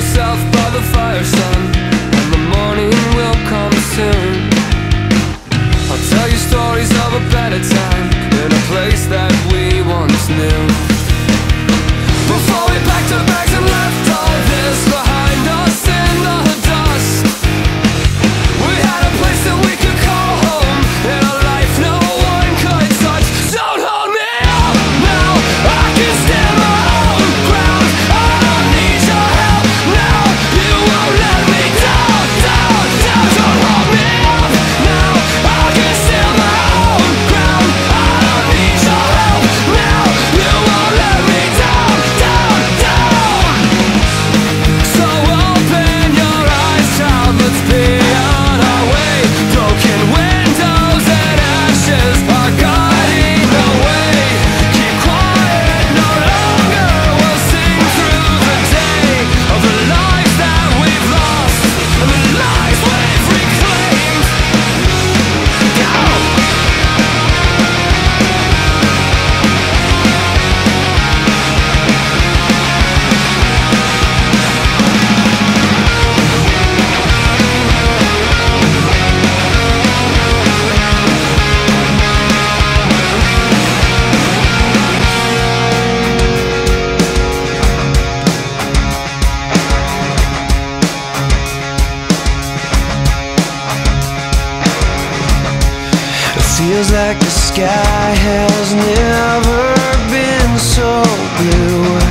yourself by the fire, son And the morning will come soon. I'll tell you stories of a better time In a place that we once knew. Seems like the sky has never been so blue